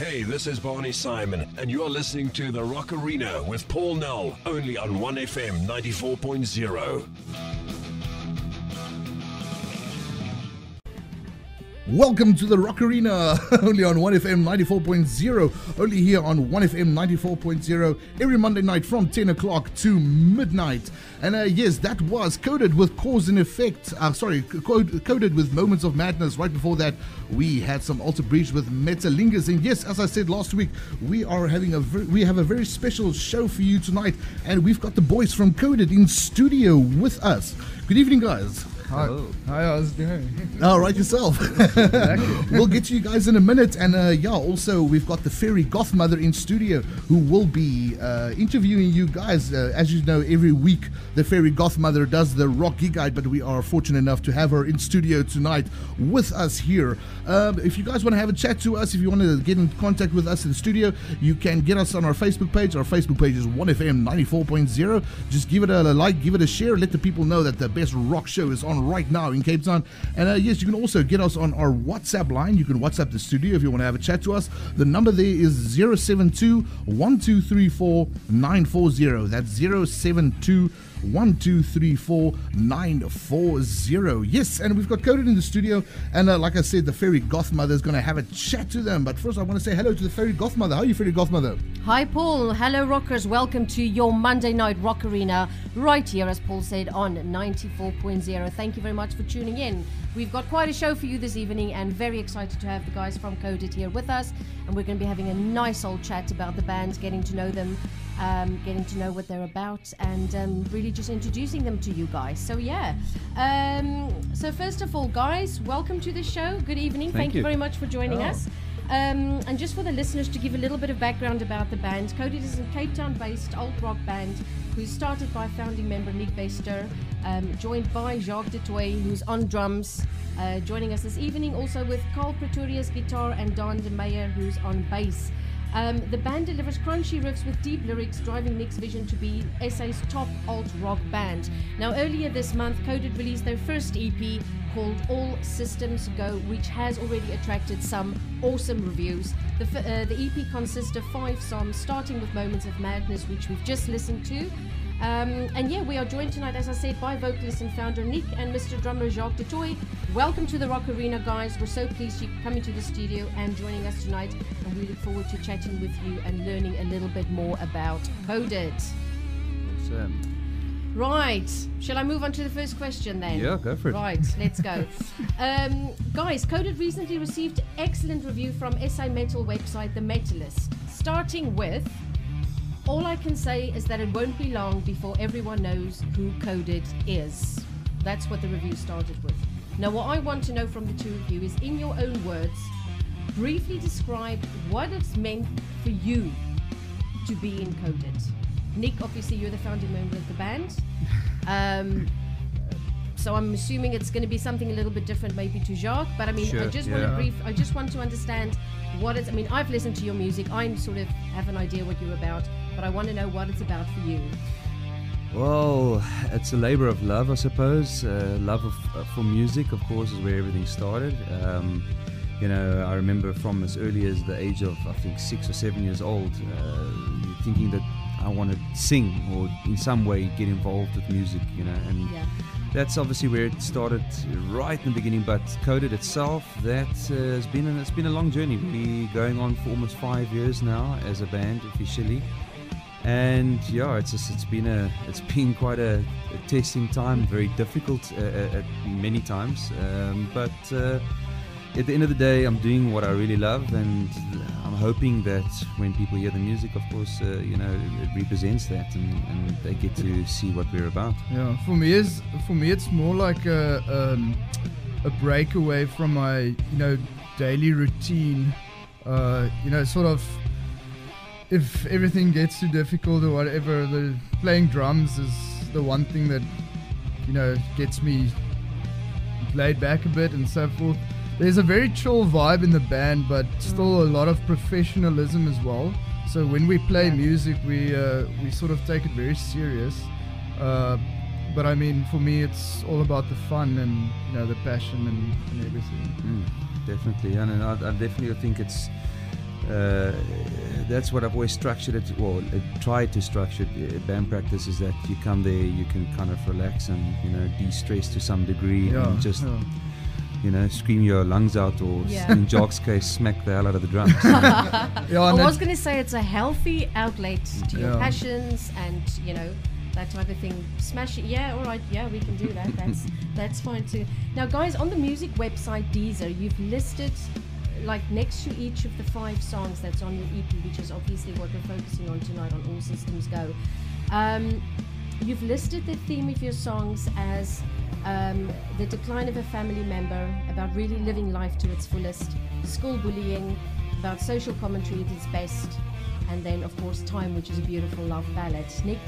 Hey, this is Barney Simon, and you're listening to The Rock Arena with Paul Nel, only on 1FM 94.0. Welcome to the Rock Arena, only on 1FM 94.0, only here on 1FM 94.0 every Monday night from 10 o'clock to midnight. And uh, yes, that was coded with cause and effect. Uh, sorry, code, coded with moments of madness. Right before that, we had some Alter Bridge with Metalingus. And yes, as I said last week, we are having a we have a very special show for you tonight, and we've got the boys from Coded in studio with us. Good evening, guys. Hi, hi, how's it doing? All right, yourself. we'll get to you guys in a minute. And uh, yeah, also, we've got the Fairy Goth Mother in studio who will be uh, interviewing you guys. Uh, as you know, every week the Fairy Goth Mother does the Rock Gig Guide, but we are fortunate enough to have her in studio tonight with us here. Um, if you guys want to have a chat to us, if you want to get in contact with us in the studio, you can get us on our Facebook page. Our Facebook page is 1FM 94.0. Just give it a like, give it a share, let the people know that the best rock show is on right now in Cape Town. And uh, yes, you can also get us on our WhatsApp line. You can WhatsApp the studio if you want to have a chat to us. The number there is 072 1234 940. That's 072 1234 940. Yes, and we've got Coded in the studio. And uh, like I said, the Fairy Goth Mother is going to have a chat to them. But first, I want to say hello to the Fairy Goth Mother. How are you, Fairy Goth Mother? Hi, Paul. Hello, rockers. Welcome to your Monday night rock arena, right here, as Paul said, on 94.0. Thank you very much for tuning in. We've got quite a show for you this evening, and very excited to have the guys from Coded here with us. And we're going to be having a nice old chat about the band, getting to know them, um, getting to know what they're about, and um, really just introducing them to you guys. So, yeah. Um, so, first of all, guys, welcome to the show. Good evening. Thank, you. you. very much for joining us. Um, and just for the listeners to give a little bit of background about the band, Coded is a Cape Town based alt rock band who's started by founding member Nic Bester, um, joined by Jacques du Toit, who's on drums, uh, joining us this evening, also with Carl Pretorius guitar and Don de Meyer, who's on bass. Um, the band delivers crunchy riffs with deep lyrics, driving Nic's vision to be SA's top alt rock band. Now, earlier this month, Coded released their first EP called All Systems Go, which has already attracted some awesome reviews. The, uh, the EP consists of five songs, starting with Moments of Madness, which we've just listened to. Um, and yeah, we are joined tonight, as I said, by vocalist and founder Nic and Mr. Drummer Jacques du Toit. Welcome to the Rock Arena, guys. We're so pleased you coming to the studio and joining us tonight, and we look forward to chatting with you and learning a little bit more about Coded. Awesome. Right. Shall I move on to the first question then? Yeah, go for it. Right, let's go. um, guys, Coded recently received excellent review from SI Metal website The Metalist, starting with all I can say is that it won't be long before everyone knows who Coded is. That's what the review started with. Now, what I want to know from the two of you is, in your own words, briefly describe what it's meant for you to be encoded. Nic, obviously, you're the founding member of the band. Um, so I'm assuming it's going to be something a little bit different, maybe to Jacques. But I mean, I Sure, just want to brief. I just want to understand what it's. I mean, I've listened to your music. I sort of have an idea what you're about, but I want to know what it's about for you. Well, it's a labor of love, I suppose. Uh, love of, uh, for music, of course, is where everything started. Um, you know, I remember from as early as the age of, I think, six or seven years old, uh, thinking that I want to sing or in some way get involved with music, you know, and Yeah. that's obviously where it started right in the beginning. But Coded itself, that uh, has been an, it's been a long journey. We're going on for almost five years now as a band officially, and yeah, it's just, it's been a it's been quite a, a testing time, very difficult uh, uh, at many times. Um, but uh, at the end of the day, I'm doing what I really love, and I'm hoping that when people hear the music, of course, uh, you know, it represents that, and, and they get to see what we're about. Yeah, for me is for me it's more like a um, a breakaway from my you know daily routine. Uh, you know, sort of if everything gets too difficult or whatever, the playing drums is the one thing that you know gets me laid back a bit and so forth. There's a very chill vibe in the band, but still a lot of professionalism as well. So when we play Yeah. music, we uh, we sort of take it very serious. Uh, but I mean, for me, it's all about the fun and you know the passion and, and everything. Mm, definitely, and I, I definitely think it's uh, that's what I've always structured it, well, uh, tried to structure it, uh, band practice is that you come there, you can kind of relax and, you know, de-stress to some degree Yeah, and just, yeah. you know, scream your lungs out or, Yeah. in Jock's case, smack the hell out of the drums. Yeah, I was going to say it's a healthy outlet to your passions and you know that type of thing. Smash it, yeah, all right, yeah, we can do that. That's that's fine too. Now, guys, on the music website Deezer, you've listed like next to each of the five songs that's on your EP, which is obviously what we're focusing on tonight on All Systems Go. Um, you've listed the theme of your songs as um, the decline of a family member, about really living life to its fullest, school bullying, about social commentary at its best, and then, of course, Time, which is a beautiful love ballad. Nick,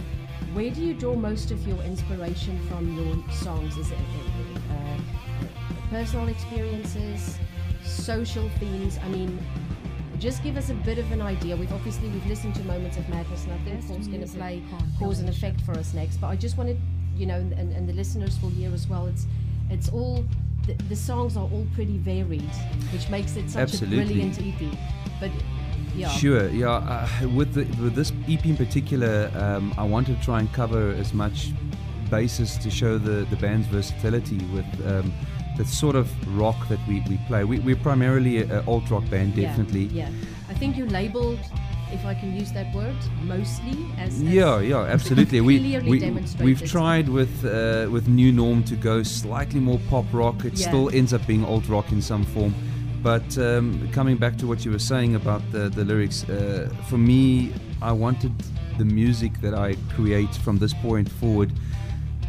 where do you draw most of your inspiration from your songs? Is it uh, personal experiences, social themes? I mean, just give us a bit of an idea. We've obviously we've listened to Moments of Madness, and I think Paul's going to play cause and effect for us next. But I just wanted, you know, and, and the listeners will hear as well. It's it's all the, the songs are all pretty varied, which makes it such Absolutely. a brilliant EP. But yeah, Sure, yeah. Uh, with the, with this EP in particular, um, I wanted to try and cover as much basis to show the, the band's versatility with um, the sort of rock that we, we play. We, we're primarily an alt rock band, definitely. Yeah, I think you labeled, if I can use that word, mostly as, as Yeah, yeah, absolutely. we, we we've tried with uh, with New Norm to go slightly more pop rock. It Yeah. still ends up being alt rock in some form. But um, coming back to what you were saying about the, the lyrics, uh, for me, I wanted the music that I create from this point forward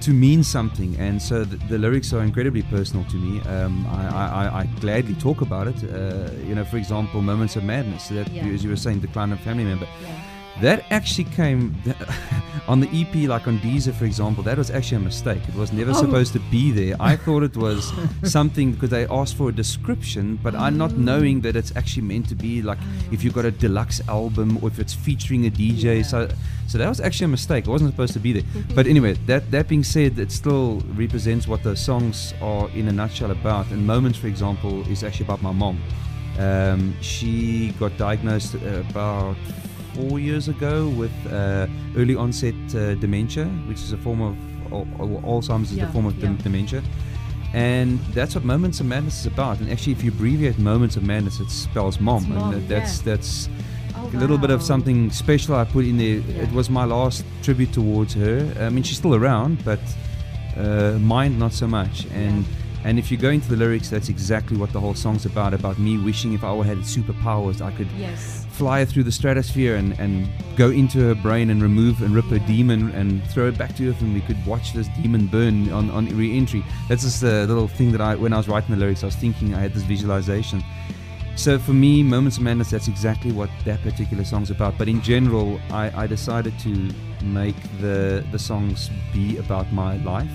to mean something, and so the, the lyrics are incredibly personal to me. Um, I, I, I- gladly talk about it. Uh, you know, for example, "Moments of Madness," that Yeah. as you were saying, decline of family member. Yeah. That actually came on the EP, like on Deezer, for example. That was actually a mistake. It was never Oh. supposed to be there. I thought it was something because they asked for a description, but I'm not knowing that it's actually meant to be like if you've got a deluxe album or if it's featuring a DJ. Yeah. So, so that was actually a mistake. It wasn't supposed to be there. but anyway, that that being said, it still represents what the songs are in a nutshell about. And Moments, for example, is actually about my mom. Um, she got diagnosed about four years ago with uh, early onset uh, dementia, which is a form of al- al- Alzheimer's is Yeah, a form of dem- yeah. dementia. And that's what Moments of Madness is about. And actually, if you abbreviate Moments of Madness, it spells mom. And that's yeah. that's Oh, a little bit of something special I put in there. It was my last tribute towards her. I mean, she's still around, but uh, mine not so much. And and if you go into the lyrics, that's exactly what the whole song's about. About me wishing if I had superpowers, I could Yes. fly through the stratosphere and, and go into her brain and remove and rip her demon and throw it back to earth and we could watch this demon burn on, on re-entry. That's just a little thing that I, when I was writing the lyrics, I was thinking I had this visualization. So for me, Moments of Madness, that's exactly what that particular song's about. But in general, I, I decided to make the, the songs be about my life.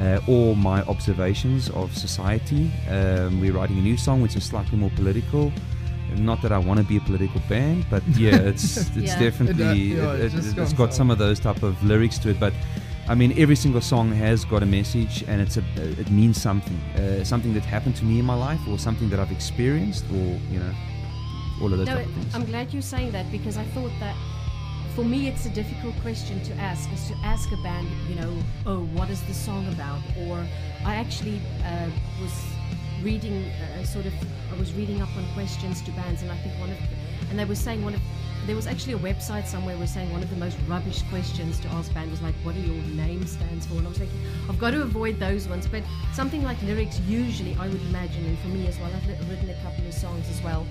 Uh, or my observations of society. Um, we're writing a new song which is slightly more political. Not that I want to be a political band, but yeah, it's it's Yeah. definitely It, uh, yeah, it it, just has got out. some of those type of lyrics to it. But I mean, every single song has got a message, and it's a it means something, uh, something that happened to me in my life, or something that I've experienced, or you know, all of those No, type of things. I'm glad you're saying that because I thought that for me it's a difficult question to ask is to ask a band, you know, oh, what is the song about? Or I actually uh, was reading uh, sort of I was reading up on questions to bands and I think one of and they were saying one of there was actually a website somewhere was saying one of the most rubbish questions to ask band was like what do your name stands for and I was thinking I've got to avoid those ones but something like lyrics usually I would imagine and for me as well I've written a couple of songs as well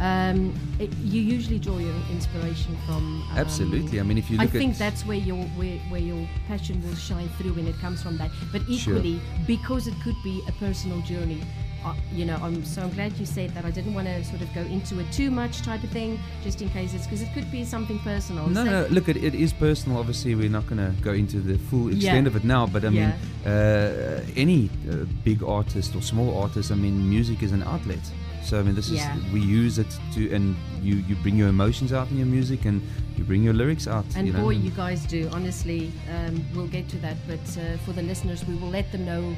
um, it, you usually draw your inspiration from. Um, Absolutely. I mean, if you I think at that's where your where, where your passion will shine through when it comes from that. But Sure. equally, because it could be a personal journey. Uh, you know, I'm so I'm glad you said that. I didn't want to sort of go into it too much, type of thing, just in case it's because it could be something personal. No, So- no. Look, it, it is personal. Obviously, we're not going to go into the full extent Yeah. of it now. But I mean, uh, any uh, big artist or small artist, I mean, music is an outlet. So I mean, this Yeah. is we use it to, and you you bring your emotions out in your music, and you bring your lyrics out. And you know, boy, you guys do. Honestly, um, we'll get to that. But uh, for the listeners, we will let them know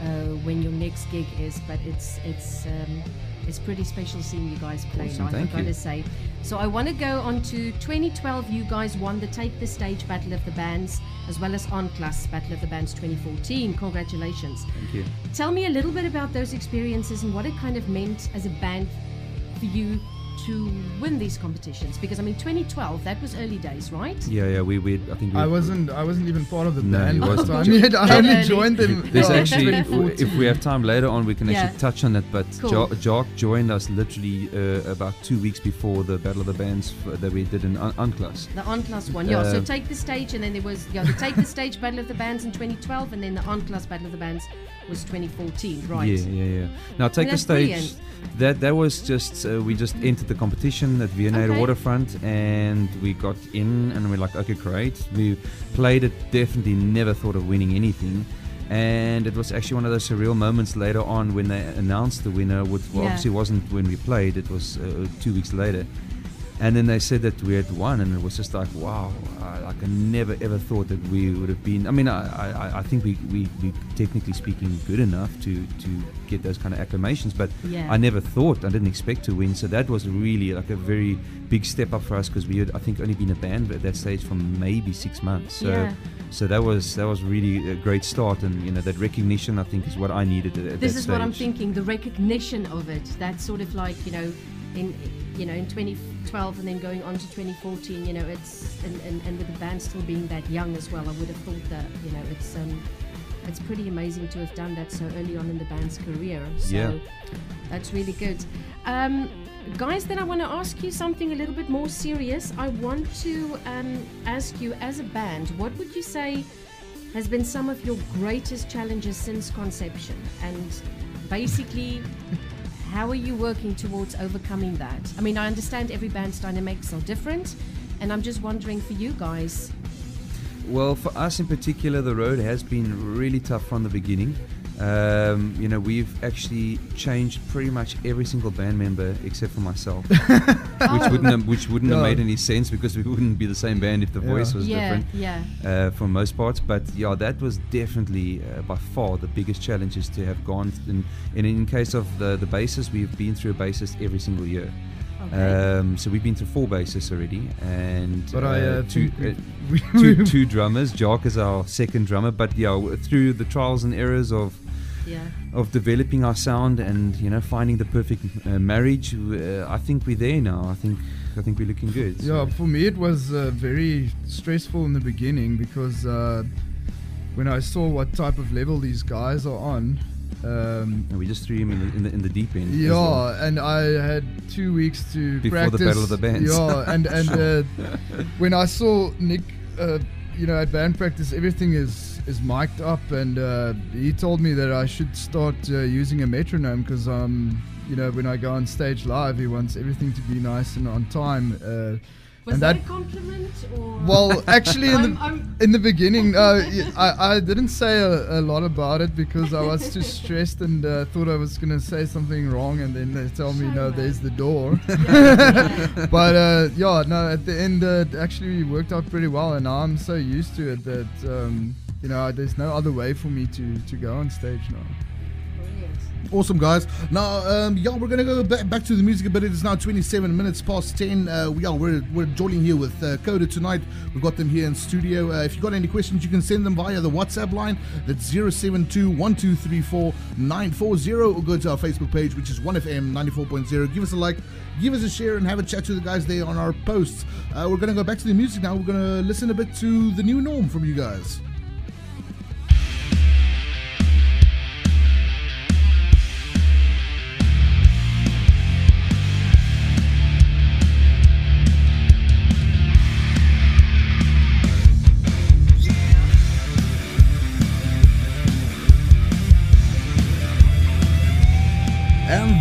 uh, when your next gig is. But it's it's um, it's pretty special seeing you guys play Awesome, live. I've got to say. So I want to go on to 2012. You guys won the Take the Stage Battle of the Bands, as well as On Class Battle of the Bands 2014. Congratulations. Thank you. Tell me a little bit about those experiences and what it kind of meant as a band for you to win these competitions. Because I mean, 2012, that was early days, right? Yeah, yeah. We, we I think we, I wasn't. I wasn't even part of the No, band you at the wasn't. time yet. I only early. joined them. There's actually, 2014. if we have time later on, we can Yeah. actually touch on it. But Cool. jo- Jock joined us literally uh, about two weeks before the Battle of the Bands f- that we did in Un- Unclass. The On Class one, yeah. so Um, take the stage, and then there was yeah, the Take the Stage Battle of the Bands in 2012, and then the On Class Battle of the Bands was 2014, right? Yeah, yeah, yeah. Now take the stage. brilliant. That that was just uh, we just entered the competition at V&A Okay. Waterfront, and we got in, and we're like, okay, great. We played it. Definitely never thought of winning anything. And it was actually one of those surreal moments later on when they announced the winner. Which Yeah. obviously wasn't when we played; it was uh, two weeks later. And then they said that we had won, and it was just like, wow! I, like I never ever thought that we would have been. I mean, I, I, I think we, we, we technically speaking good enough to, to get those kind of acclamations, but Yeah. I never thought, I didn't expect to win. So that was really like a very big step up for us because we had, I think, only been a band at that stage for maybe six months. So, Yeah. so that was that was really a great start, and you know that recognition I think is what I needed at, at This is what I'm thinking. The recognition of it. That sort of like you know, in you know, in 2012 and then going on to 2014. You know, it's and, and, and with the band still being that young as well. I would have thought that you know, it's um, it's pretty amazing to have done that so early on in the band's career. So Yeah. that's really good. Um, guys, then I want to ask you something a little bit more serious. I want to um, ask you, as a band, what would you say has been some of your greatest challenges since conception? And basically, how are you working towards overcoming that? I mean, I understand every band's dynamics are different, and I'm just wondering for you guys. Well, for us in particular, the road has been really tough from the beginning. Um, you know, we've actually changed pretty much every single band member except for myself, which wouldn't have, which wouldn't have made any sense because we wouldn't be the same band if the Yeah. voice was yeah, different yeah, uh, for most parts. But yeah, that was definitely uh, by far the biggest challenge is to have gone. In, and in case of the the bassist, we've been through a bassist every single year. Okay. Um, so we've been through four bassists already, and But I uh, two, think uh, two, two drummers. Jock is our second drummer, but yeah, through the trials and errors of yeah. of developing our sound and you know finding the perfect uh, marriage, uh, I think we're there now. I think I think we're looking good. Yeah, for me it was uh, very stressful in the beginning because uh, when I saw what type of level these guys are on, um, and we just threw him in the in the, in the deep end. yeah, well. and I had two weeks to Before the. Battle of the Bands. Yeah, and and uh, when I saw Nic, uh, you know, at band practice, everything is is mic'd up, and uh, he told me that I should start uh, using a metronome because um, you know, when I go on stage live, he wants everything to be nice and on time. Was and that, that a compliment or? well, actually, in I'm, the I'm, in the beginning, uh, I, I didn't say a, a lot about it because I was too stressed and uh, thought I was gonna say something wrong, and then they tell me, "No, Shame, there's the door." yeah. but uh, yeah, no, at the end, uh, it actually worked out pretty well, and now I'm so used to it that um, you know, there's no other way for me to to go on stage now. Awesome, guys. Now, um, yeah, we're gonna go back, back to the music a bit. It is now 27 minutes past 10. Uh, we are we're we're joining here with uh, Coded tonight. We've got them here in studio. Uh, if you've got any questions, you can send them via the WhatsApp line. That's 072 1234 940 or go to our Facebook page, which is 1FM 94.0. Give us a like, give us a share, and have a chat to the guys there on our posts. Uh, we're gonna go back to the music now. We're gonna listen a bit to the new norm from you guys.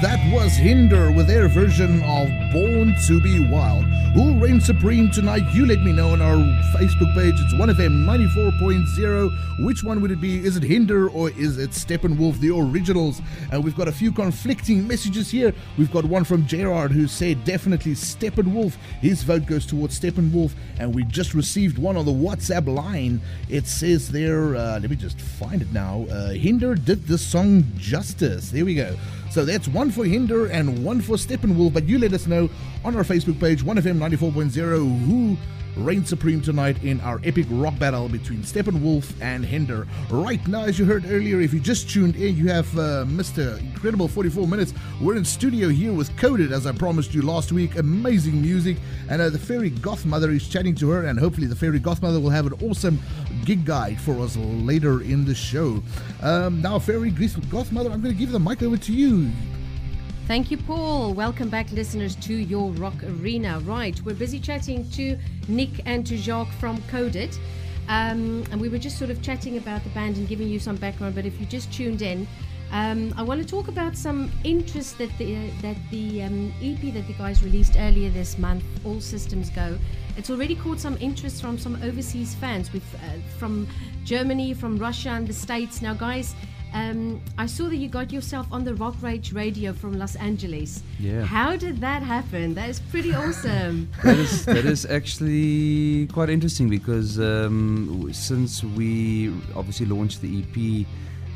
That was Hinder with their version of Born to Be Wild. Who'll reign supreme tonight? You let me know on our Facebook page. It's 1FM 94.0. Which one would it be? Is it Hinder or is it Steppenwolf, the originals? And we've got a few conflicting messages here. We've got one from Gerard who said definitely Steppenwolf. His vote goes towards Steppenwolf. And we just received one on the WhatsApp line. It says there, uh, let me just find it now. Uh, Hinder did the song justice. There we go. So that's one for Hinder and one for Steppenwolf. But you let us know on our Facebook page, 1FM 94.0, who reign supreme tonight in our epic rock battle between Steppenwolf and Hinder. Right now, as you heard earlier, if you just tuned in, you have uh, Mr. Incredible 44 Minutes. We're in studio here with Coded, as I promised you last week. Amazing music. And uh, the Fairy Goth Mother is chatting to her, and hopefully, the Fairy Goth Mother will have an awesome gig guide for us later in the show. Um, now, Fairy Goth Mother, I'm going to give the mic over to you. Thank you, Paul. Welcome back, listeners, to your Rock Arena. Right, we're busy chatting to Nic and to Jacques from Coded. Um, and we were just sort of chatting about the band and giving you some background. But if you just tuned in, um, I want to talk about some interest that the uh, that the um, EP that the guys released earlier this month, All Systems Go. It's already caught some interest from some overseas fans, with uh, from Germany, from Russia, and the States. Now, guys, um, I saw that you got yourself on the Rock Rage radio from Los Angeles. Yeah. How did that happen? That is pretty awesome. that is that is actually quite interesting because um, since we obviously launched the EP.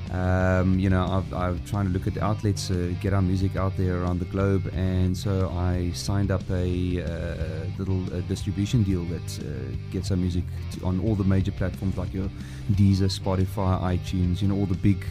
Um, you know, I've, I'm trying to look at the outlets, uh, get our music out there around the globe, and so I signed up a uh, little uh, distribution deal that uh, gets our music on all the major platforms like your Deezer, Spotify, iTunes, you know, all the big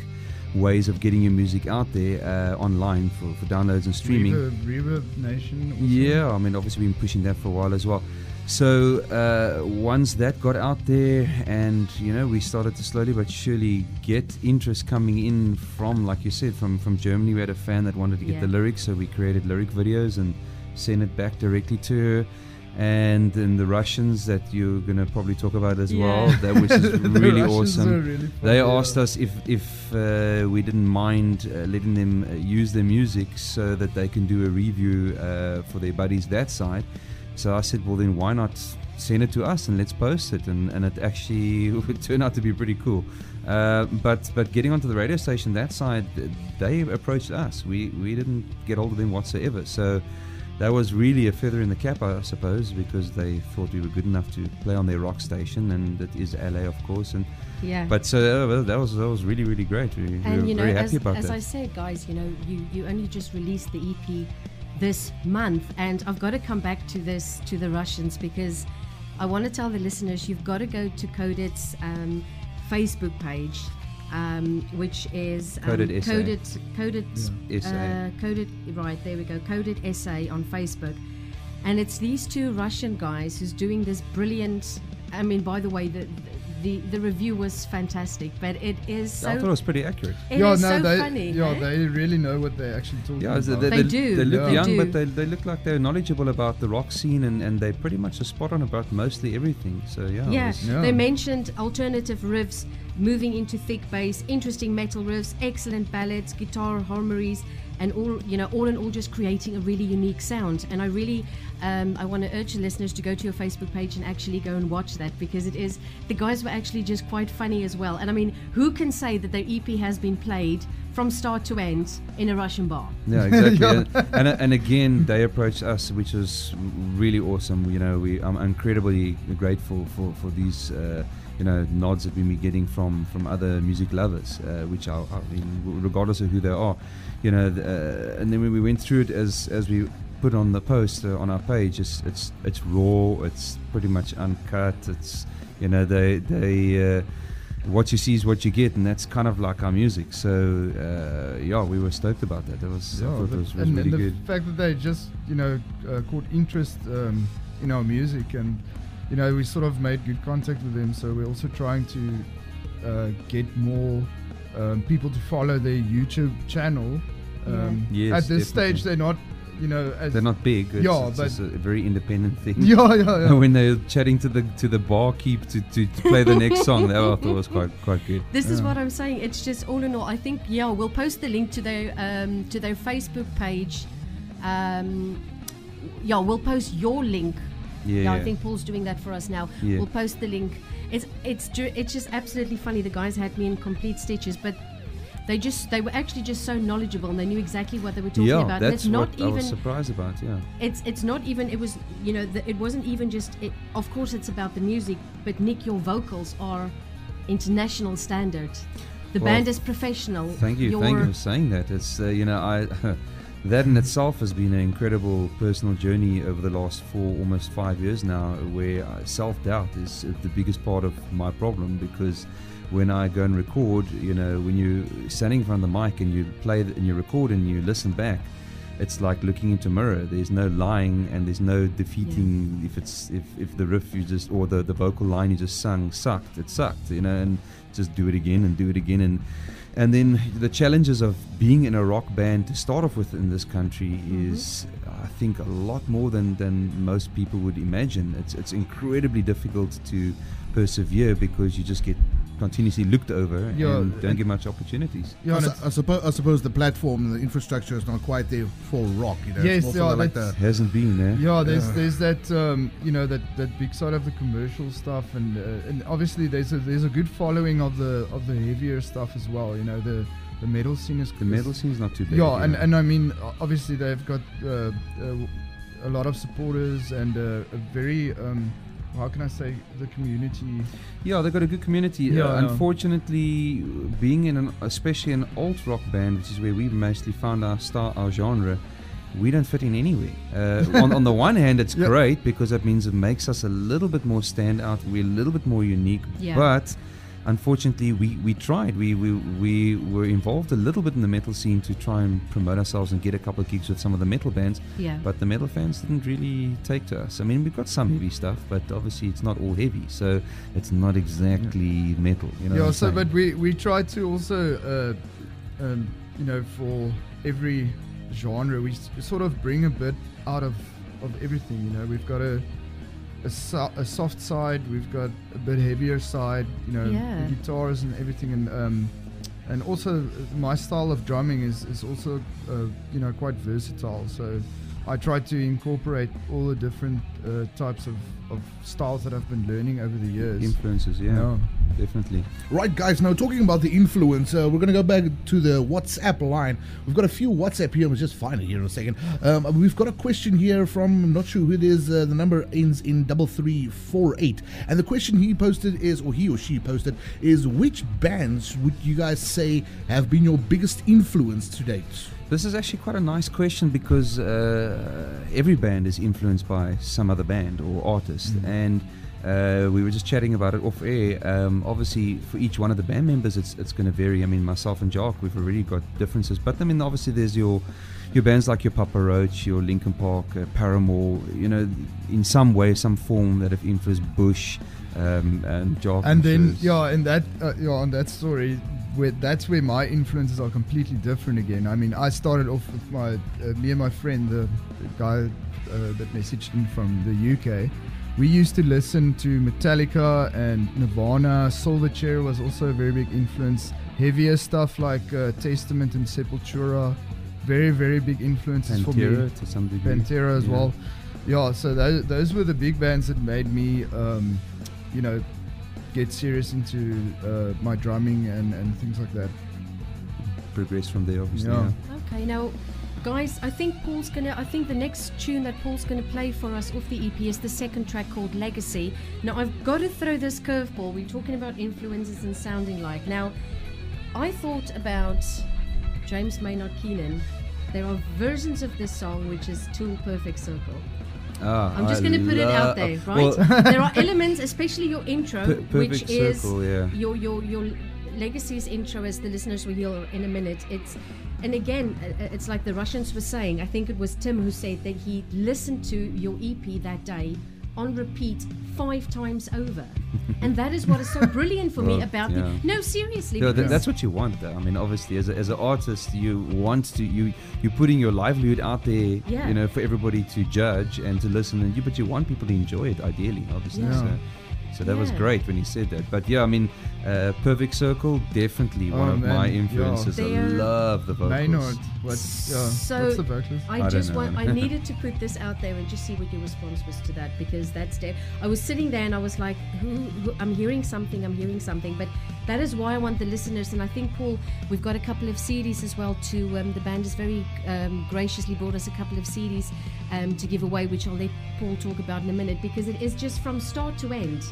ways of getting your music out there uh, online for, for downloads and streaming. Reverb, Reverb Nation. Also. Yeah, I mean, obviously, we've been pushing that for a while as well. So uh, once that got out there, and you know, we started to slowly but surely get interest coming in from, like you said, from from Germany. We had a fan that wanted to get Yeah. the lyrics, so we created lyric videos and sent it back directly to her. And then the Russians that you're gonna probably talk about as well, that, which is really Russians awesome. really They funny, asked us if if uh, we didn't mind uh, letting them uh, use their music so that they can do a review uh, for their buddies that side. So I said, well then why not send it to us and let's post it, and, and it actually would turn out to be pretty cool. Uh, but but getting onto the radio station that side, they approached us. We we didn't get hold of them whatsoever. So. That was really a feather in the cap, I suppose, because they thought we were good enough to play on their rock station, and that is LA, of course. And yeah. but so uh, that was that was really really great. We, we were you know, very as, happy about as that. I said, guys, you know, you you only just released the EP this month, and I've got to come back to this to the Russians because I want to tell the listeners you've got to go to Coded's um, Facebook page. Um, which is um, Coded SA. coded coded SA. uh, coded right there we go coded SA on Facebook and it's these two Russian guys who's doing this brilliant I mean by the way the the, the review was fantastic but it is so I thought it was pretty accurate. it yeah, is no, so they, funny. yeah, eh? they really know what they're actually talking Yeah, about. they, They do, They look they young, do. but they, they look like they're knowledgeable about the rock scene, and, and they pretty much are spot on about mostly everything. So yeah, it Yeah, Yeah. they mentioned alternative riffs, moving into thick bass, interesting metal riffs, excellent ballads, guitar harmonies, and all you know, all in all, just creating a really unique sound. And I really, um, I want to urge the listeners to go to your Facebook page and actually go and watch that because it is the guys were actually just quite funny as well. And I mean, who can say that their EP has been played from start to end in a Russian bar? Yeah, exactly. Yeah. and, and and again, they approached us, which was really awesome. You know, we I'm incredibly grateful for for these. Uh, you know, nods that we've been getting from from other music lovers, uh, which are, I mean, regardless of who they are, you know. Uh, and then when we went through it, as as we put on the post uh, on our page, it's it's it's raw. It's pretty much uncut. It's you know they they. Uh, what you see is what you get, and that's kind of like our music. So uh, yeah, we were stoked about that. That was, I Yeah, was, was and, really and the good. fact that they just you know uh, caught interest um, in our music and you know we sort of made good contact with them so we're also trying to uh, get more um, people to follow their youtube channel um, Yes, at this definitely. stage they're not you know as They're not big. It's, Yeah, it's but- just a very independent thing. yeah yeah, yeah. when they're chatting to the to the barkeep to, to, to play the next song, that I thought was quite quite good. This is what I'm saying. It's just all in all. I think yeah, we'll post the link to their um, to their Facebook page. Um, yeah, we'll post your link. Yeah, I think Paul's doing that for us now. Yeah. We'll post the link. It's it's it's just absolutely funny. The guys had me in complete stitches, but they just they were actually just so knowledgeable and they knew exactly what they were talking yeah, about. And that's it's not what even I was surprised about. Yeah. it's it's not even it was you know the, it wasn't even just it, of course it's about the music but nic your vocals are international standard The Well, band is professional. Thank you, thank you for saying that. It's uh, you know I that in itself has been an incredible personal journey over the last four, almost five years now, where uh, self doubt is uh, the biggest part of my problem because when I go and record, you know, when you're standing in front of the mic and you play and you record and you listen back. It's like looking into a mirror. There's no lying and there's no defeating if it's if, if the riff you just or the, the vocal line you just sung sucked. It sucked, you know, and just do it again and do it again and and then the challenges of being in a rock band to start off with in this country mm-hmm. is, I think, a lot more than, than most people would imagine. It's, it's incredibly difficult to persevere because you just get continuously looked over Yeah, and don't and- get much opportunities. Yeah, I, su- I suppose I suppose the platform, and the infrastructure is not quite there for rock. You know, Yes, it's more yeah, the, like the Hasn't been there. Yeah, there's Yeah. there's that um, you know that, that big side of the commercial stuff, and uh, and obviously there's a there's a good following of the of the heavier stuff as well. You know the the metal scene is The metal scene's not too bad. Yeah, and and I mean obviously they've got uh, uh, a lot of supporters and uh, a very um, how can I say the community. Yeah, they've got a good community. Yeah, uh, yeah. unfortunately, being in an, especially an alt rock band, which is where we mostly found our star, our genre, we don't fit in anywhere. Uh, on, on the one hand, it's Yeah. great because that means it makes us a little bit more stand out. We're a little bit more unique. Yeah. But unfortunately, we, we tried. We, we we were involved a little bit in the metal scene to try and promote ourselves and get a couple of gigs with some of the metal bands. Yeah. But the metal fans didn't really take to us. I mean, we've got some heavy stuff, but obviously it's not all heavy, so it's not exactly metal. You know yeah, so but we we try to also uh, um, you know for every genre we s- sort of bring a bit out of of everything. You know, we've got a a, so- a soft side, we've got a bit heavier side. You know, Yeah. guitars and everything, and um, and also uh, my style of drumming is is also uh, you know quite versatile. So I try to incorporate all the different uh, types of, of styles that I've been learning over the years. influences, yeah, Yeah. Definitely. Right, guys. Now talking about the influence, uh, we're gonna go back to the WhatsApp line. We've got a few WhatsApp here. We'll just find it here in a second. Um, we've got a question here from I'm not sure who it is. Uh, the number ends in double three four eight, and the question he posted is, or he or she posted, is which bands would you guys say have been your biggest influence to date? This is actually quite a nice question because uh, every band is influenced by some other band or artist, and uh, we were just chatting about it off air. Um, obviously, for each one of the band members, it's it's going to vary. I mean, myself and Jock, we've already got differences, but I mean, obviously, there's your your bands like your Papa Roach, your Linkin Park, uh, Paramore. You know, in some way, some form that have influenced Bush um, and Jock. and then yeah and that uh, yeah on that story where that's where my influences are completely different again i mean i started off with my uh, me and my friend the, the guy uh, that messaged me from the uk we used to listen to metallica and nirvana silverchair was also a very big influence heavier stuff like uh, testament and sepultura very very big influences for me Pantera to some degree. Pantera as Yeah. well. Yeah, so those, those were the big bands that made me, um, you know, get serious into uh, my drumming and, and things like that. Progress from there, obviously. Yeah. yeah. Okay, now, guys, I think Paul's gonna. I think the next tune that Paul's gonna play for us off the EP is the second track called Legacy. Now, I've got to throw this curveball. We're talking about influences and sounding like. Now, I thought about James Maynard Keenan. There are versions of this song which is Tool Perfect Circle. Ah, I'm just going to put it out there, right? Well, there are elements, especially your intro, Per- which is Circle, yeah. your your your legacy's intro, as the listeners will hear in a minute. It's and again, uh, uh, it's like the Russians were saying. I think it was Tim who said that he listened to your EP that day on repeat five times over, and that is what is so brilliant for me about yeah. the. No, seriously, tha- that's what you want, though. I mean, obviously, as, a, as an artist, you want to you you're putting your livelihood out there, Yeah. you know, for everybody to judge and to listen, and you, but you want people to enjoy it, ideally, obviously. Yeah. So, so that was great when he said that. But yeah, I mean, uh, Perfect Circle, definitely one Oh, of my man, yeah. influences. I love the vocals. Maynard, what's, yeah, So- what's the vocalist? I, I just know. want I needed to put this out there and just see what your response was to that because that's dead. I was sitting there and I was like, who, who I'm hearing something, I'm hearing something, but that is why I want the listeners and I think Paul, we've got a couple of CDs as well too. Um, the band has very um, graciously brought us a couple of CDs um, to give away, which I'll let Paul talk about in a minute because it is just from start to end.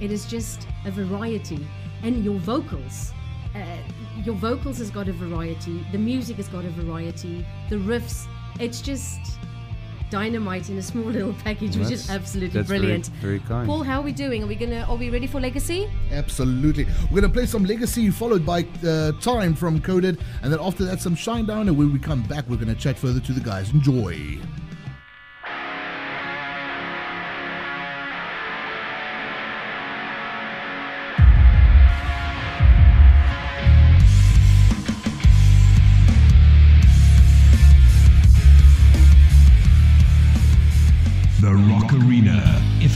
It is just a variety and your vocals uh, your vocals has got a variety, the music has got a variety, the riffs. It's just dynamite in a small little package, which is absolutely that's very- brilliant. very kind. Paul, how are we doing? Are we gonna? Are we ready for Legacy? Absolutely. We're going to play some Legacy, followed by uh, Time from Coded, and then after that, some Shinedown. And when we come back, we're going to chat further to the guys. Enjoy.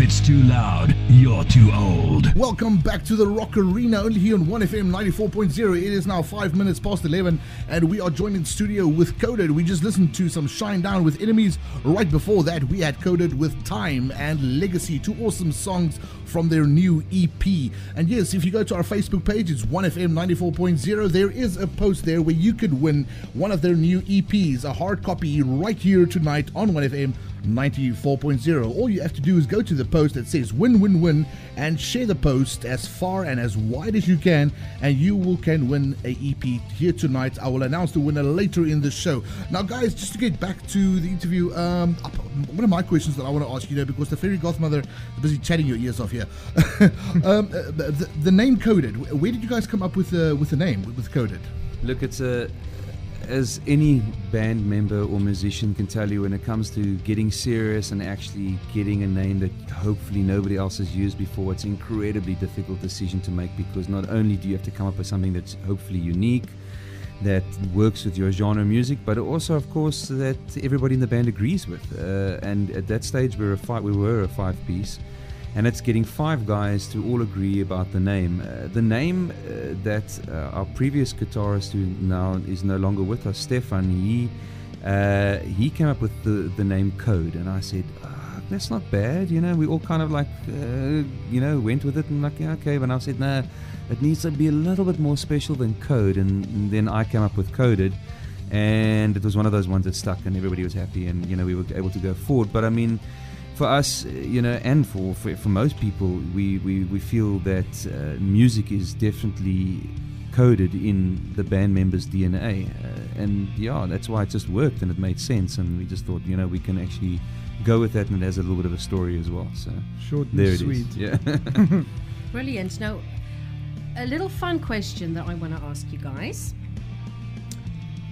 It's too loud, you're too old. Welcome back to the Rock Arena, only here on 1FM 94.0. It is now five minutes past 11, and we are joined in studio with Coded. We just listened to some Shinedown with Enemies. Right before that, we had Coded with Time and Legacy, two awesome songs from their new EP. And yes, if you go to our Facebook page, it's 1FM 94.0. There is a post there where you could win one of their new EPs, a hard copy right here tonight on 1FM 94.0. All you have to do is go to the post that says win win win and share the post as far and as wide as you can and you will can win a EP here tonight. I will announce the winner later in the show. Now guys, just to get back to the interview, um one of my questions that I want to ask you know because the Fairy Goth Mother is busy chatting your ears off here. um, uh, the, the name coded. Where did you guys come up with uh, with the name with coded? Look, it's a as any band member or musician can tell you when it comes to getting serious and actually getting a name that hopefully nobody else has used before it's an incredibly difficult decision to make because not only do you have to come up with something that's hopefully unique that works with your genre music but also of course that everybody in the band agrees with. Uh, and at that stage we were a five, we were a five piece and it's getting five guys to all agree about the name. Uh, the name uh, that uh, our previous guitarist, who now is no longer with us, Stefan, he uh, he came up with the, the name Code, and I said. "Ah, That's not bad, you know. We all kind of like, uh, you know, went with it and like, yeah, okay. But I said, no, it needs to be a little bit more special than Code. And, and then I came up with Coded, and it was one of those ones that stuck, and everybody was happy, and you know, we were able to go forward. But I mean, for us, uh, you know, and for, for, for most people, we, we, we feel that uh, music is definitely coded in the band members' DNA. Uh, and yeah, that's why it just worked and it made sense. And we just thought, you know, we can actually go with that and it has a little bit of a story as well. So Short and there it is. sweet. Yeah. Brilliant. Now, a little fun question that I want to ask you guys.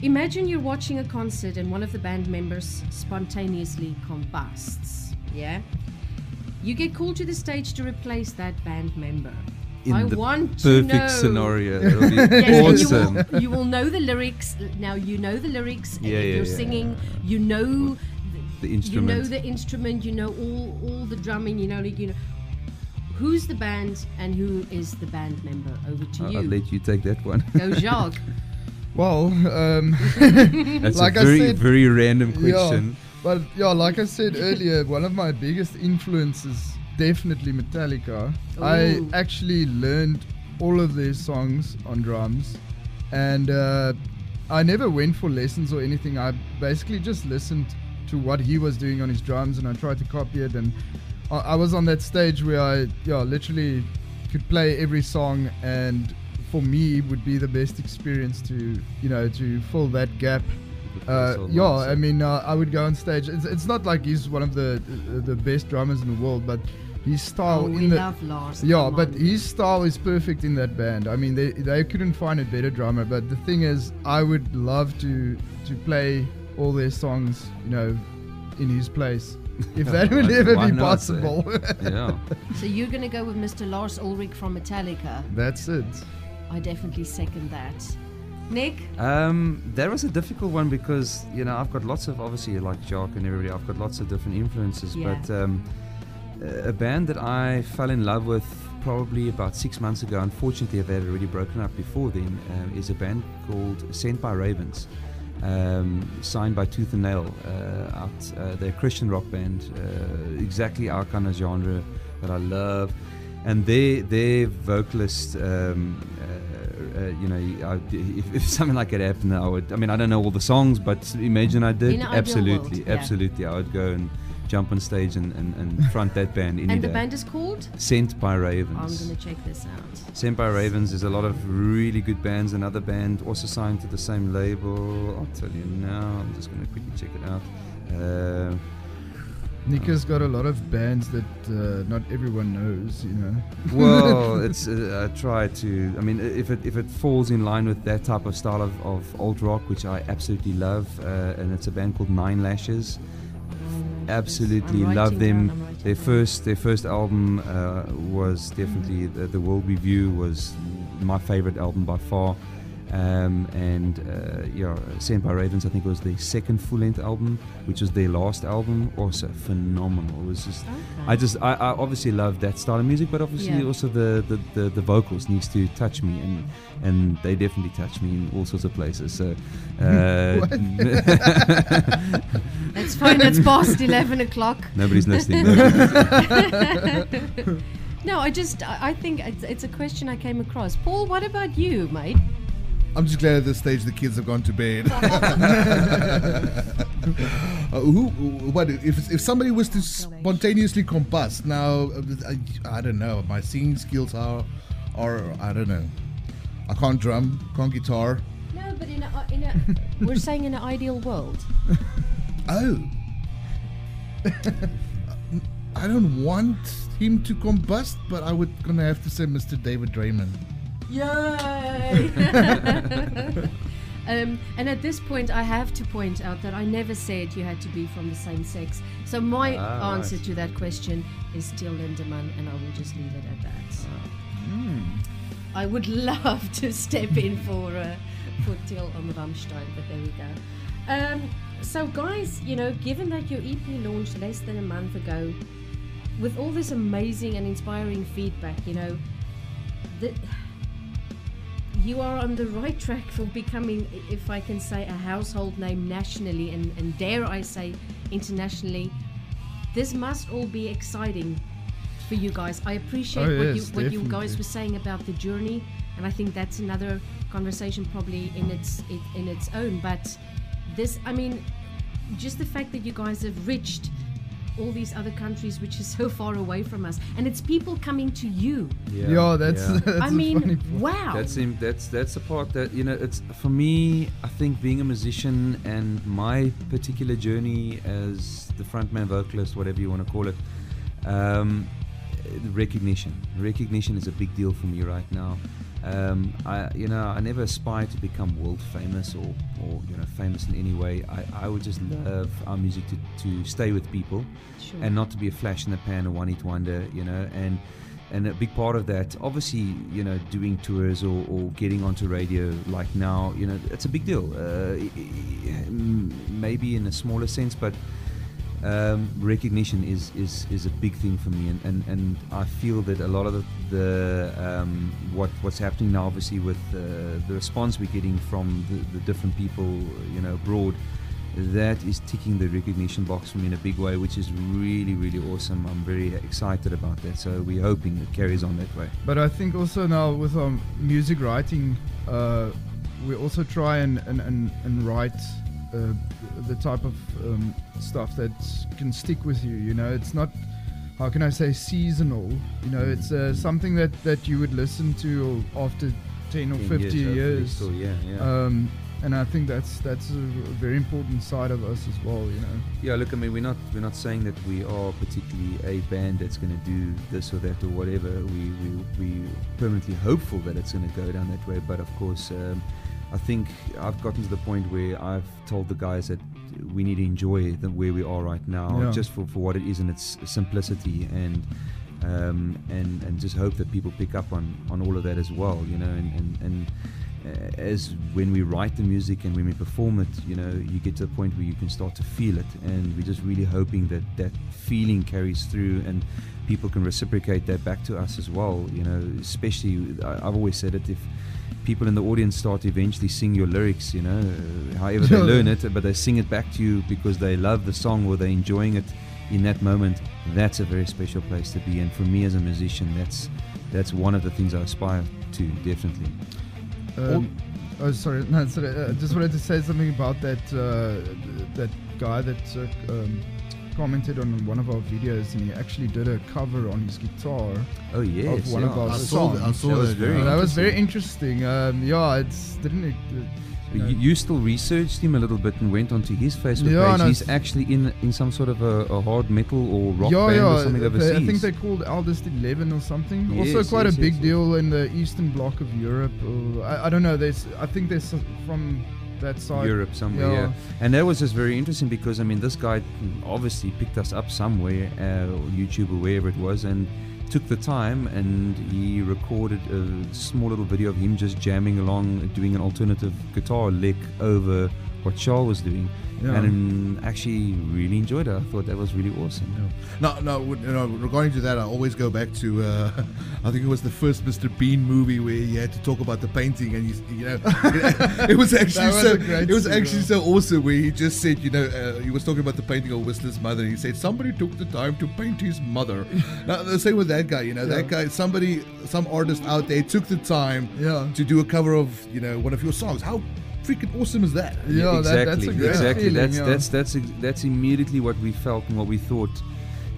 Imagine you're watching a concert and one of the band members spontaneously combusts. Yeah? You get called to the stage to replace that band member. in I the want to perfect know. scenario. That'll be Yes, awesome. you, will, you will know the lyrics. Now you know the lyrics. and Yeah, if yeah, you're yeah. singing, you know The instrument. you know instrument. the instrument, you know all all the drumming, you know like, you know who's the band and who is the band member. Over to I'll, you. I'll let you take that one. Go Jacques. Well, um, That's Like I a very, said- very random Yeah. But yeah, like I said earlier, one of my biggest influences definitely Metallica. I actually learned all of their songs on drums, and uh, I never went for lessons or anything. I basically just listened to what he was doing on his drums, and I tried to copy it. And I, I was on that stage where I, yeah, literally could play every song, and for me, would be the best experience to, you know, to fill that gap. Uh, So yeah, nice. I mean, uh, I would go on stage. It's, it's not like he's one of the the best drummers in the world, but his style Oh, in we the love Lars. yeah, but on. his style is perfect in that band. I mean, they they couldn't find a better drummer. But the thing is, I would love to to play all their songs, you know, in his place, if that would ever why be not, eh? possible. Yeah. So you're gonna go with Mr. Lars Ulrich from Metallica. That's it. I definitely second that. Nic, Um, that was a difficult one because you know I've got lots of obviously like Jock and everybody. I've got lots of different influences, Yeah. but um, a band that I fell in love with probably about six months ago. Unfortunately, they had already broken up before then. Uh, is a band called Sent by Ravens, um, signed by Tooth and Nail. Uh, out, uh, they're a Christian rock band, uh, exactly our kind of genre that I love. And their their vocalist, um, uh, you know, I, if, if something like it happened, I would. I mean, I don't know all the songs, but imagine I did. Absolutely, world, yeah. absolutely, I would go and jump on stage and, and, and front that band And the day. band is called? Sent by Ravens. I'm going to check this out. Sent by Ravens. There's a lot of really good bands. Another band also signed to the same label. I'll tell you now. I'm just going to quickly check it out. Uh, Nika's got a lot of bands that uh, not everyone knows, you know. well, it's uh, I try to. I mean, if it if it falls in line with that type of style of, of old rock, which I absolutely love, uh, and it's a band called Nine Lashes. Absolutely I'm love them. down, Their first their first album uh, was definitely the, the World We View was my favorite album by far. Um, and uh, yeah, Sent by Ravens, I think it was their second full-length album, which was their last album. Also phenomenal. It was just Okay. I just I, I obviously love that style of music, but obviously Yeah. also the, the, the, the vocals needs to touch me, and and they definitely touch me in all sorts of places. So uh, It's fine, it's past 11 o'clock. nobody's listening. Nobody's No, I just, I I think it's, it's a question I came across. Paul, what about you, mate? I'm just glad at this stage the kids have gone to bed. Uh, who, what if if somebody was to spontaneously combust? Now, uh, I, I don't know. My singing skills are, are I don't know. I can't drum, can't guitar. No, but in a, in a we're saying in an ideal world. Oh, I don't want him to combust, but I would gonna have to say Mr. David Draiman. Yay! um, and at this point, I have to point out that I never said you had to be from the same sex. So my Ah, answer right. to that question is still Lindemann, and I will just leave it at that. Hmm. I would love to step in for uh, for Till on Rammstein, but there we go. Um, so, guys, you know, given that your EP launched less than a month ago, with all this amazing and inspiring feedback, you know, the, you are on the right track for becoming, if I can say, a household name nationally and, and dare I say, internationally. This must all be exciting for you guys. I appreciate Oh, what yes, you what you guys were saying about the journey, and I think that's another conversation probably in its in its own. But this, I mean, just the fact that you guys have reached all these other countries which is so far away from us, and it's people coming to you. Yeah, that's, yeah. that's I a mean, funny wow. That's him. That's that's the part that you know. It's for me. I think being a musician and my particular journey as the frontman vocalist, whatever you want to call it, um, recognition. Recognition is a big deal for me right now. Um, I, you know, I never aspire to become world famous or, or you know, famous in any way. I, I would just love our music to, to stay with people Sure. and not to be a flash in the pan, a one-hit wonder, you know, and and a big part of that, obviously, you know, doing tours or, or getting onto radio like now, you know, it's a big deal. Uh, i- i- m- maybe in a smaller sense, but um, recognition is, is, is a big thing for me, and, and, and I feel that a lot of the, the um, what what's happening now, obviously with uh, the response we're getting from the, the different people, you know, abroad, that is ticking the recognition box for me in a big way, which is really really awesome. I'm very excited about that. So we're hoping it carries on that way. But I think also now with our music writing, uh, we also try and, and, and, and write uh, the type of um, stuff that can stick with you. You know, it's not, how can I say, seasonal. You know, it's uh, something that, that you would listen to after 10 or 10 50 hopefully years. still, yeah, yeah. Um, and I think that's that's a very important side of us as well. You know. Yeah, look, I mean, we're not we're not saying that we are particularly a band that's going to do this or that or whatever. We we we permanently hopeful that it's going to go down that way. But of course, um, I think I've gotten to the point where I've told the guys that we need to enjoy the, where we are right now, Yeah. just for, for what it is and its simplicity and. Um, and and just hope that people pick up on, on all of that as well, you know, and, and, and uh, as when we write the music and when we perform it, you know, you get to a point where you can start to feel it, and we're just really hoping that that feeling carries through and people can reciprocate that back to us as well. You know, especially I've always said it if people in the audience start to eventually sing your lyrics, you know, uh, however they learn it, but they sing it back to you because they love the song or they're enjoying it in that moment. That's a very special place to be, and for me as a musician, that's that's one of the things I aspire to definitely. Um, oh, sorry. No, sorry. I just wanted to say something about that uh, that guy that uh, um, commented on one of our videos, and he actually did a cover on his guitar Oh yes, of one yeah. of our I saw that. I saw That that. was very Uh, that was very interesting. interesting. Um, yeah, it's didn't it? uh, But You, you still researched him a little bit and went onto his Facebook Yeah, page. no, He's actually in in some sort of a, a hard metal or rock yeah, band yeah. or something they- overseas. I think they're called Eldest Eleven or something. Yes, also, quite yes, a big yes, yes. deal in the eastern bloc of Europe. Or, I, I don't know. There's, I think there's some from that side. Europe somewhere, yeah. Yeah. And that was just very interesting because I mean, this guy obviously picked us up somewhere, uh, YouTube or wherever it was, and took the time and he recorded a small little video of him just jamming along, doing an alternative guitar lick over what Charles was doing, Yeah. and actually really enjoyed it. I thought that was really awesome. No, no. know, regarding to that, I always go back to. Uh, I think it was the first Mr. Bean movie where he had to talk about the painting, and you, you know, it was actually was so. it was actually so awesome where he just said, you know, uh, he was talking about the painting of Whistler's mother. And he said somebody took the time to paint his mother. now the same with that guy. You know, that guy. Somebody, some artist out there took the time Yeah. to do a cover of you know one of your songs. How freaking awesome is that? Yeah, that, that's exactly, a great exactly. feeling. that's yeah. that's that's that's immediately what we felt and what we thought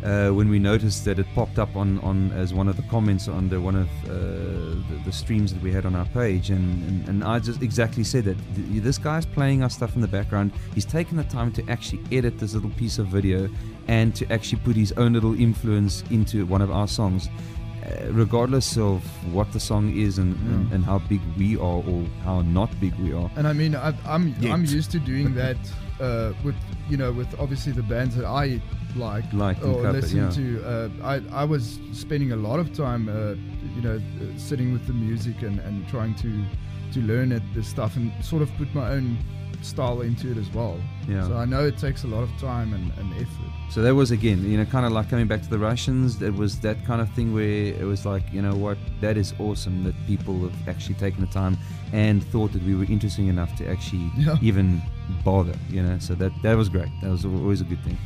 uh, when we noticed that it popped up on, on as one of the comments under one of uh, the, the streams that we had on our page, and, and, and I just exactly said that Th- this guy's playing our stuff in the background. He's taken the time to actually edit this little piece of video and to actually put his own little influence into one of our songs. Regardless of what the song is and, and, Yeah. and how big we are or how not big we are. And I mean, I, I'm I'm used to doing that uh, with you know with obviously the bands that I like, Like or cover, listen yeah. to. Uh, I I was spending a lot of time, uh, you know, uh, sitting with the music and, and trying to to learn it this stuff and sort of put my own style into it as well. Yeah. So I know it takes a lot of time and, and effort. So that was again, you know, kind of like coming back to the Russians. It was that kind of thing where it was like, you know what, that is awesome that people have actually taken the time and thought that we were interesting enough to actually Yeah. even bother, you know. So that that was great. That was always a good thing.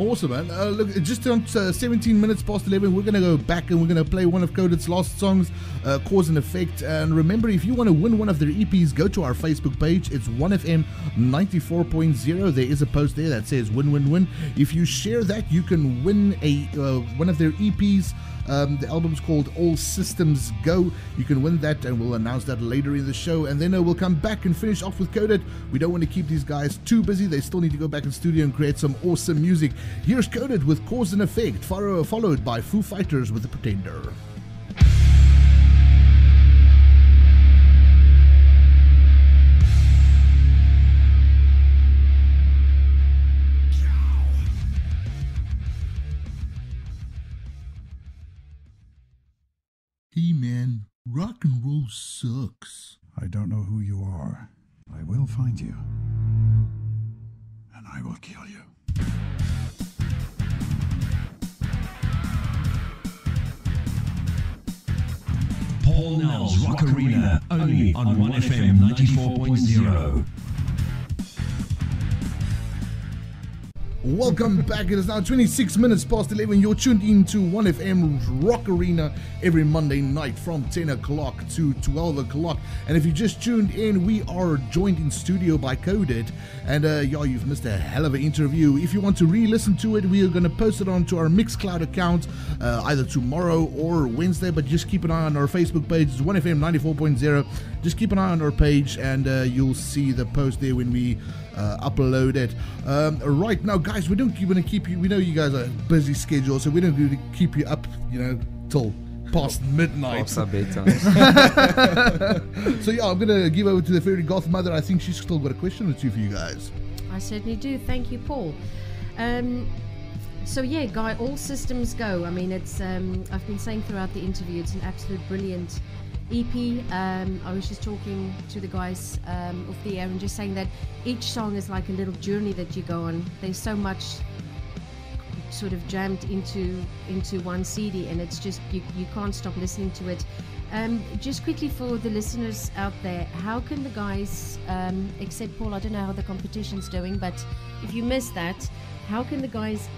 Awesome, man. Uh, look, just turned uh, 17 minutes past 11. We're going to go back and we're going to play one of Coded's last songs, uh, Cause and Effect. And remember, if you want to win one of their EPs, go to our Facebook page. It's 1FM 94.0. There is a post there that says win, win, win. If you share that, you can win a uh, one of their EPs. Um, the album's called All Systems Go. You can win that, and we'll announce that later in the show. And then uh, we'll come back and finish off with Coded. We don't want to keep these guys too busy. They still need to go back in studio and create some awesome music. Here's Coded with Cause and Effect, follow- followed by Foo Fighters with The Pretender. Sucks. I don't know who you are. I will find you. And I will kill you. Paul Nel's Rock Arena, only on 1FM 94.0. Welcome back. It is now 26 minutes past 11. You're tuned in to 1FM's Rock Arena every Monday night from 10 o'clock to 12 o'clock. And if you just tuned in, we are joined in studio by Coded. And uh, yeah, you've missed a hell of an interview. If you want to re listen to it, we are going to post it onto our Mixcloud account uh, either tomorrow or Wednesday. But just keep an eye on our Facebook page. It's 1FM 94.0. Just keep an eye on our page and uh, you'll see the post there when we uh, upload it. Um, right now, guys, we don't want to keep you. We know you guys are busy schedule, so we don't really keep you up, you know, till past midnight. Past bedtime. So yeah, I'm gonna give over to the fairy goth mother. I think she's still got a question or two for you guys. I certainly do. Thank you, Paul. Um, so yeah, guy, all systems go. I mean, it's. Um, I've been saying throughout the interview, it's an absolute brilliant EP. Um, I was just talking to the guys um, off the air and just saying that each song is like a little journey that you go on. There's so much sort of jammed into into one CD, and it's just you, you can't stop listening to it. Um, just quickly for the listeners out there, how can the guys, um, except Paul, I don't know how the competition's doing, but if you missed that, how can the guys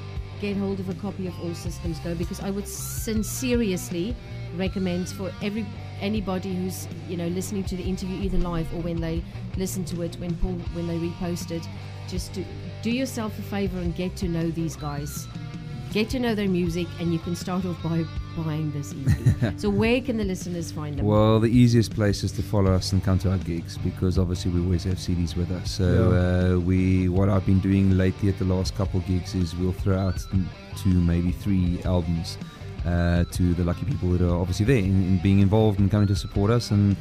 get hold of a copy of All Systems Go? Because I would sincerely recommend for every anybody who's you know listening to the interview either live or when they listen to it when Paul when they repost it just to do yourself a favor and get to know these guys. Get to know their music, and you can start off by buying this EP. so, where can the listeners find them? Well, the easiest place is to follow us and come to our gigs because obviously we always have CDs with us. So uh, we, what I've been doing lately at the last couple gigs is we'll throw out n- two, maybe three albums uh, to the lucky people that are obviously there in, in being involved and coming to support us and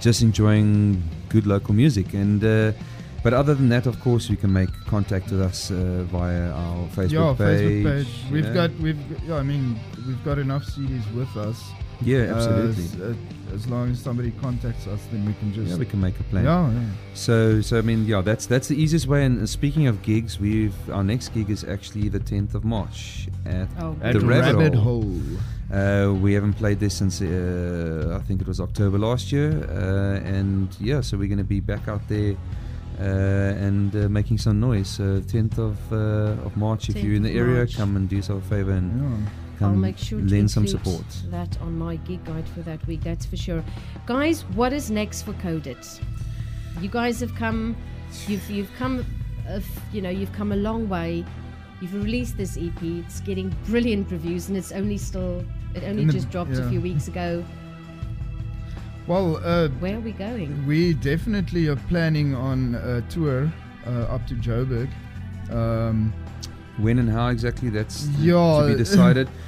just enjoying good local music. And uh, but other than that, of course, you can make contact with us uh, via our Facebook yeah, page. Facebook page. We've know. got we've yeah. I mean, we've got enough CDs with us. Yeah, absolutely. as, uh, as long as somebody contacts us, then we can just yeah, we can make a plan. yeah, yeah. So, so I mean, yeah, that's that's the easiest way. And speaking of gigs, we've our next gig is actually the 10th of March at oh, At The brilliant. Rabbit Hole. Uh, we haven't played this since uh, I think it was October last year, uh, and yeah, so we're going to be back out there uh, and uh, making some noise. So 10th of uh, of March, if you're in the of area, March. come and do yourself a favor and Yeah. Come I'll make sure to lend some support. that on my gig guide for that week. That's for sure. Guys, what is next for Coded? You guys have come, you've you've come, uh, you know, you've come a long way. You've released this EP. It's getting brilliant reviews, and it's only still it only In the- just dropped a few weeks ago. Well, uh, Where are we going? we definitely are planning on a tour uh, up to Joburg. Um, When and how exactly that's to be decided.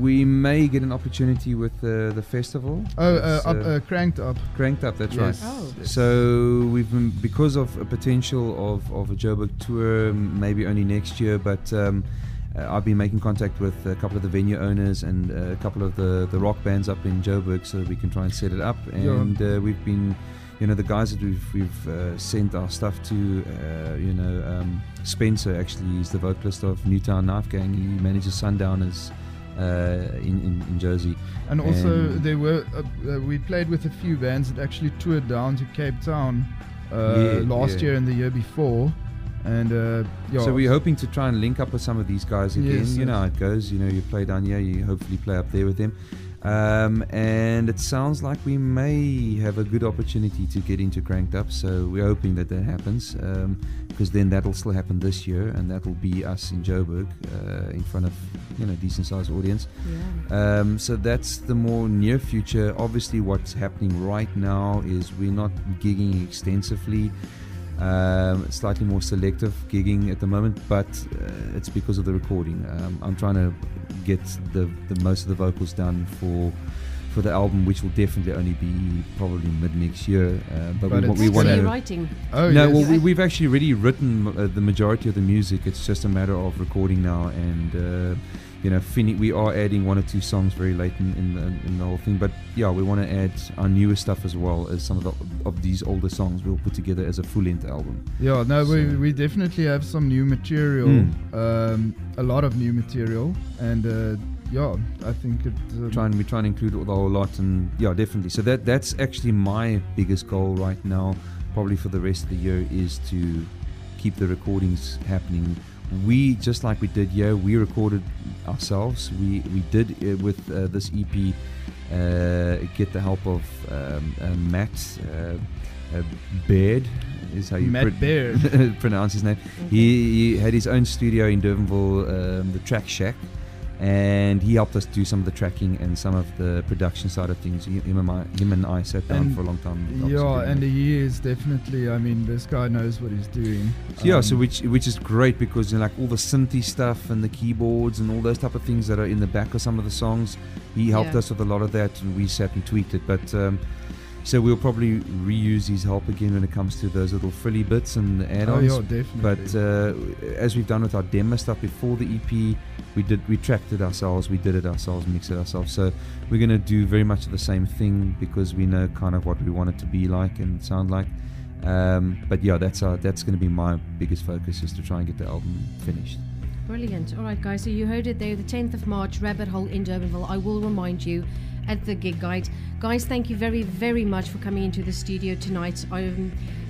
we may get an opportunity with uh, the festival. oh, uh, up, uh, uh, cranked up. Cranked up, that's Yes. right. Oh. So we've been because of a potential of, of a Joburg tour, maybe only next year. But um, uh, I've been making contact with a couple of the venue owners and uh, a couple of the, the rock bands up in Joburg, so we can try and set it up. Yeah. And uh, we've been, you know, the guys that we've we've uh, sent our stuff to, uh, you know, um, Spencer actually is the vocalist of Newtown Knife Gang. He manages Sundowners. Uh, in, in, in Jersey, And also, And- there were uh, uh, we played with a few bands that actually toured down to Cape Town uh, Yeah, last yeah. year and the year before, and uh, yeah. So we're hoping to try and link up with some of these guys again. Yes, you know how it goes. You know, you play down here, you hopefully play up there with them. Um, and it sounds like we may have a good opportunity to get into Cranked Up. So we're hoping that that happens because then that'll still happen this year, and that'll be us in Joburg uh, in front of you know decent sized audience. Yeah. Um, so that's the more near future. Obviously, what's happening right now is we're not gigging extensively. Um, slightly more selective gigging at the moment, but uh, it's because of the recording. Um, I'm trying to get the, the most of the vocals done for for the album, which will definitely only be probably mid next year. Uh, but, But we, we want to writing. Oh, no, yes. well, we, we've actually already written uh, the majority of the music. It's just a matter of recording now, and uh, you know, fin- we are adding one or two songs very late in, in, the, in the whole thing. But yeah, we want to add our newer stuff as well as some of the of these older songs we'll put together as a full-length album. Yeah, no, we, So- we definitely have some new material, Mm. um, a lot of new material, and uh, yeah, I think it. Um, Try and we try and include the whole lot, and yeah, definitely. So that that's actually my biggest goal right now, probably for the rest of the year, is to keep the recordings happening. We just like we did here, we recorded ourselves. We we did uh, with uh, this EP uh, get the help of um, uh, Matt uh, uh, Baird. Is how you Matt pr- Baird. pronounce his name. He, he had his own studio in Durbanville, um, the Track Shack, and he helped us do some of the tracking and some of the production side of things. Him and, I, him and I sat down And- for a long time. Yeah, and that. he is definitely. I mean, this guy knows what he's doing. yeah, so Um, which which is great because you know, like all the synthy stuff and the keyboards and all those type of things that are in the back of some of the songs, he helped Yeah. us with a lot of that, and we sat and tweaked it. But um, so we'll probably reuse his help again when it comes to those little frilly bits and the add-ons. Oh yeah, definitely. But uh, as we've done with our demo stuff before the EP, we did we tracked it ourselves, we did it ourselves, mixed it ourselves. So we're gonna do very much the same thing because we know kind of what we want it to be like and sound like. Um, but yeah, that's our, that's gonna be my biggest focus is to try and get the album finished. Brilliant. All right, guys. So you heard it there, the 10th of March, Rabbit Hole in Durbanville. I will remind you at the gig guide. Guys, thank you very, very much for coming into the studio tonight. I,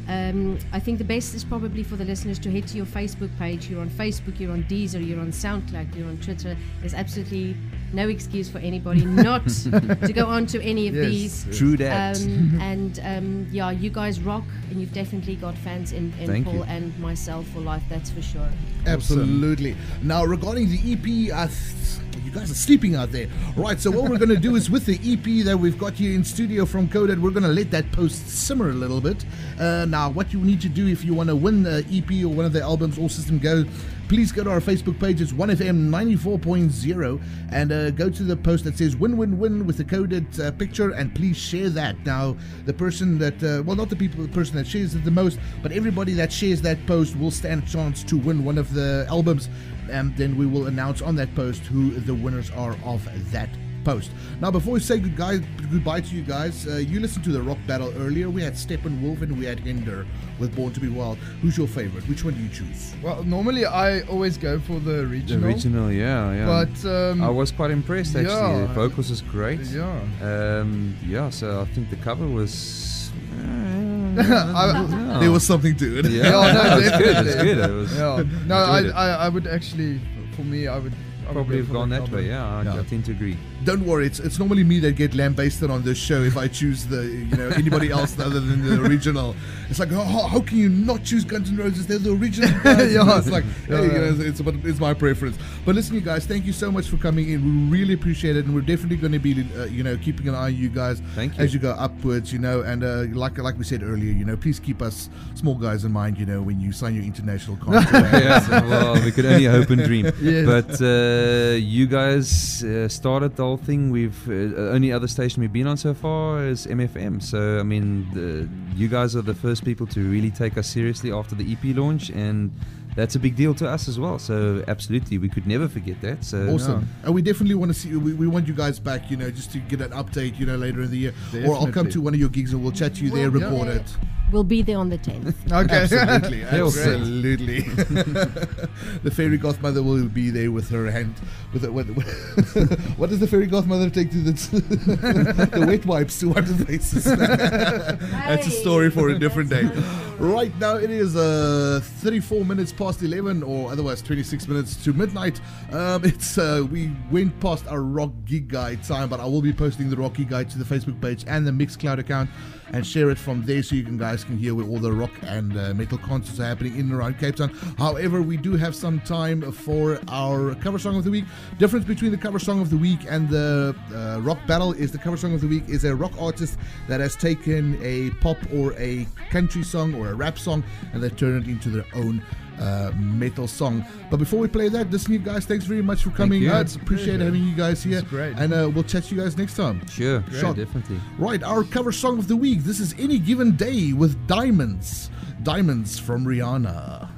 um, I think the best is probably for the listeners to head to your Facebook page. You're on Facebook, you're on Deezer, you're on SoundCloud, you're on Twitter. There's absolutely no excuse for anybody not to go on to any of Yes, these. True that. Um, and um, yeah, you guys rock, and you've definitely got fans in, in Paul you. and myself for life. That's for sure. Absolutely. Now, regarding the EP, I th- you guys are sleeping out there. Right, so what we're going to do is with the EP that we've got here in studio from Coded, we're going to let that post simmer a little bit. Uh, now, what you need to do if you want to win the EP or one of the albums, All System Go, please go to our Facebook page. It's 1FM 94.0 and uh, go to the post that says win, win, win with the coded uh, picture and please share that. Now, the person that, uh, well, not the people, the person that shares it the most, but everybody that shares that post will stand a chance to win one of the albums. And then we will announce on that post who the winners are of that post. Now, before we say goodbye, goodbye to you guys, uh, you listened to the rock battle earlier. We had Steppenwolf and we had Hinder with Born to Be Wild. Who's your favorite? Which one do you choose? Well, normally I always go for the the original. original, yeah, yeah. But um, I was quite impressed actually. yeah. The vocals is great. yeah. Um, yeah, so I think the cover was. I- yeah. There was something to it. Yeah, Yeah, no, it's good. It's good. It was, Yeah. No, I. I, I would actually, for me, I would I would probably go have gone that way. Yeah, I, Yeah. I tend to agree. Don't worry, it's, it's normally me that get lambasted on this show if I choose the you know anybody else other than the original. It's like, oh, how, can you not choose Guns N' Roses? They're the original. Yeah. It's like, Yeah, hey, you know, it's, it's, it's my preference. But listen, you guys, thank you so much for coming in. We really appreciate it, and we're definitely going to be, uh, you know, keeping an eye on you guys Thank you. as you go upwards. You know, and uh, like like we said earlier, you know, please keep us small guys in mind. You know, when you sign your international contract. yeah, so, well, we could only hope and dream. Yes. But uh, you guys uh, started whole thing. We've uh, only other station we've been on so far is MFM. So I mean, the, you guys are the first people to really take us seriously after the EP launch, and that's a big deal to us as well. So absolutely, we could never forget that. So Awesome. And we definitely want to see we, we want you guys back, you know, just to get an update, you know, later in the year. Or I'll come to one of your gigs and we'll chat to you there, We'll there. it. We'll be there on the 10th. Okay. Absolutely, Yeah, well, great. absolutely. the fairy goth mother will be there with her hand. With a, what, what does the fairy goth mother take to the the wet wipes to wipe the faces? That's a story for a different day. Right now it is uh, 34 minutes past 11, or otherwise 26 minutes to midnight. Um, it's uh, we went past our rock gig guide time, but I will be posting the rock gig guide to the Facebook page and the Mixcloud account, and share it from there so you can guys can hear where all the rock and uh, metal concerts are happening in and around Cape Town. However, we do have some time for our cover song of the week. Difference between the cover song of the week and the uh, rock battle is the cover song of the week is a rock artist that has taken a pop or a country song or a rap song and they turn it into their own uh, metal song. But before we play that, listen, you guys, thanks very much for coming. you. Uh, it's appreciate having you guys here. It's great. And uh, we'll chat to you guys next time. sure, Great. sure, definitely. Right, our cover song of the week. This is Any Given Day with Diamonds. Diamonds from Rihanna.